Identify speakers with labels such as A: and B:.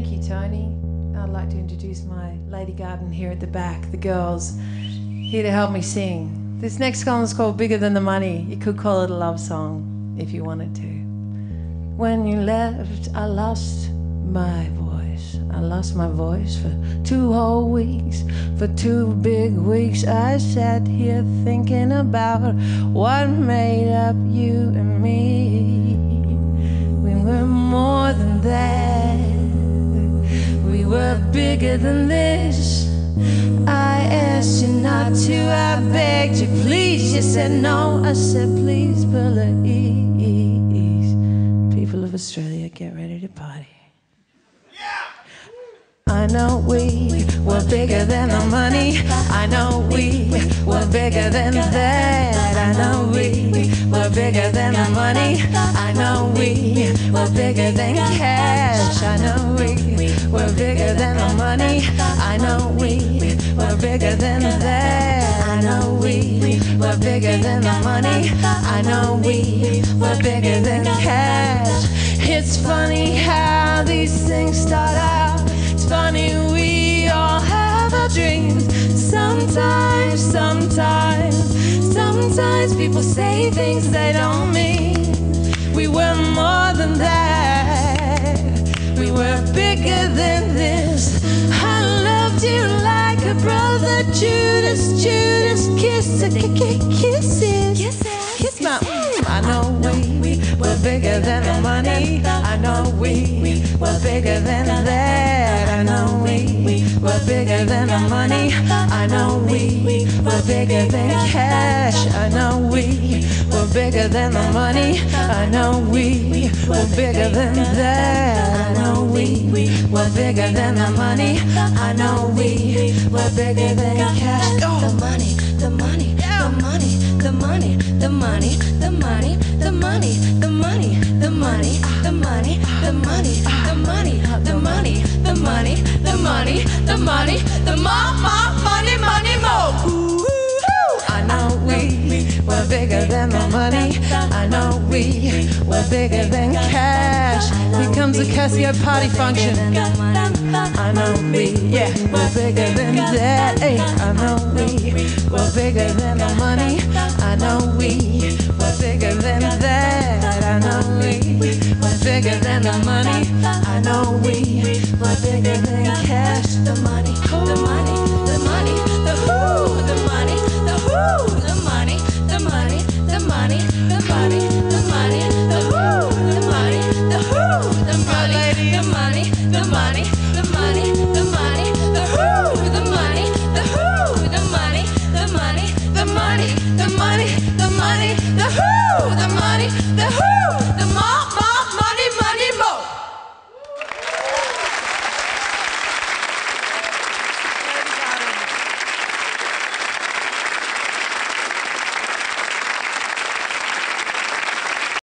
A: Thank you, Tony. I'd like to introduce my lady garden here at the back, the girls, here to help me sing. This next song is called Bigger Than the Money. You could call it a love song if you wanted to. When you left, I lost my voice. I lost my voice for two whole weeks. For two big weeks, I sat here thinking about what made up you Were bigger than this. I asked you not to, I begged you, please. You said no, I said please, please. People of Australia, get ready to party. I know we were bigger than the money. I know we were bigger than that. I know we were bigger than the money. I we were bigger than cash. I know we were bigger than the money. I know we were bigger than that. I know we were bigger than the money. I know we were bigger than cash. It's funny how these things start out. It's funny we all have our dreams. Sometimes, sometimes, sometimes people say things they don't mean. We were more than that. We were bigger than this. I loved you like a brother. Judas, Judas, kiss, kisses, kiss my. Mm, I know we were bigger than the money. I know we were bigger than that. I know we were bigger than the money. I know we were bigger than cash. I know we were bigger than the money. I know we were bigger than that. I know we were bigger than the money. I know we were bigger than cash. Go.
B: The money, the money, the money, the money, the money, the money, the money, the money, the money, the money, the money, the money, the money, the money, the money, the money, the more, more, money, money, more.
A: I know we were bigger than the money. I know we were bigger than cash. Here comes the Casio party function. I know we, yeah, we're bigger than that. I know we were bigger than the money. I know we were bigger than that. I know we were bigger than the money. I know we
B: the money, the money, the money, the who the money, the who, the money, the money, the money, the money, the money, the who, the money, the who, the money, the money, the money, the money, the money, the who the money, the who, the money, the money, the money, the money, the money, the who, the money, the who.